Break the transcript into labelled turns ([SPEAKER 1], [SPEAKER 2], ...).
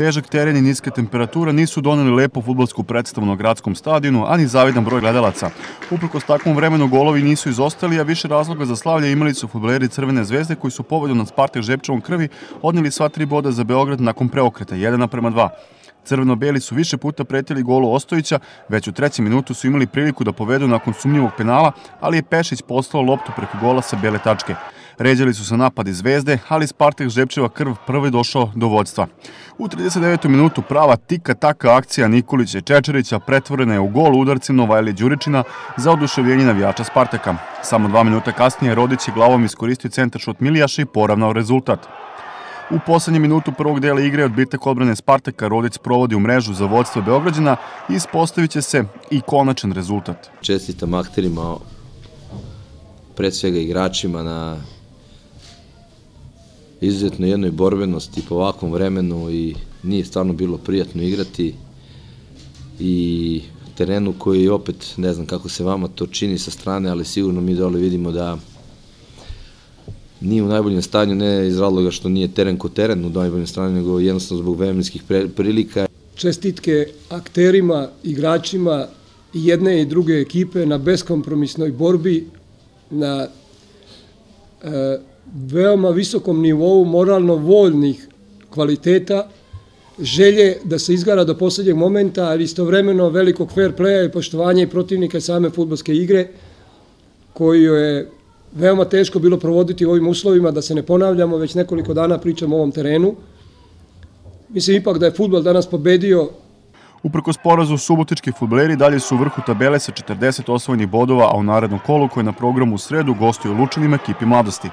[SPEAKER 1] Težak teren i niska temperatura nisu doneli lepu futbolsku predstavu na gradskom stadionu, ani zavidan broj gledalaca. Uprkos takvom vremenu golovi nisu izostali, a više razloga za slavlje imali su futboleri Crvene zvezde koji su pobedom nad Spartak Žepčevom krvi odnili sva tri boda za Beograd nakon preokreta, 1 naprema 2. Crveno-beli su više puta pretili golu Ostojića, već u trećem minutu su imali priliku da povedu nakon sumnjivog penala, ali je Pešić poslao loptu preko gola sa bele tačke. Ređali su se napadi Zvezde, ali Spartak Žepčeva krv prvi došao do vodstva. U 39. minutu prava tika-taka akcija Nikolića i Čečerića pretvorena je u gol udarcem Novajli Đuričina za oduševljenje navijača Spartaka. Samo dva minuta kasnije Rodić je glavom iskoristio centar šut Milijaša i poravnao rezultat. U poslednjem minutu prvog dela igre odbitak odbrane Spartaka Rodić provodi u mrežu za vodstvo Beograđana i ispostavit će se i konačan rezultat.
[SPEAKER 2] Čestitam akterima, pred svega igračima na izuzetno jednoj borbenosti po ovakvom vremenu i nije stvarno bilo prijatno igrati i terenu koji opet, ne znam kako se vama to čini sa strane, ali sigurno mi dole vidimo da nije u najboljem stanju, ne iz razloga što nije teren ko teren u najboljem stanju, nego jednostavno zbog vremenskih prilika.
[SPEAKER 3] Čestitke akterima, igračima jedne i druge ekipe na beskompromisnoj borbi, na e, veoma visokom nivou moralno voljnih kvaliteta, želje da se izgara do poslednjeg momenta, ali istovremeno velikog fair playa i poštovanja i protivnika same futbolske igre, koju je veoma teško bilo provoditi u ovim uslovima, da se ne ponavljamo, već nekoliko dana pričamo o ovom terenu. Mislim ipak da je futbol danas pobedio
[SPEAKER 1] Uprko sporazu, subotički futboleri dalje su u vrhu tabele sa 40 osvojenih bodova, a u narednom kolu koje je na programu u sredu gostuju Lučanim ekipi mladosti.